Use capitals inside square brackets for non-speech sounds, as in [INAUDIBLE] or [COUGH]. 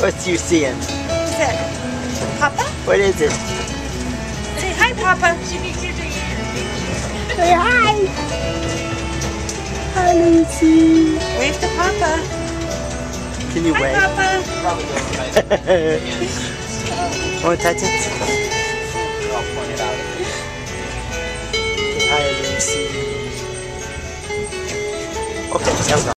What's you seeing? Who's that? Papa? What is it? Say hi, Papa. She needs you to Say hi. Hi, Lucy. Wave to Papa. Can you Hi, wave? Papa. [LAUGHS] Probably go right. Want to touch it? I'll point it out. Hi, Lucy. Okay, let's go.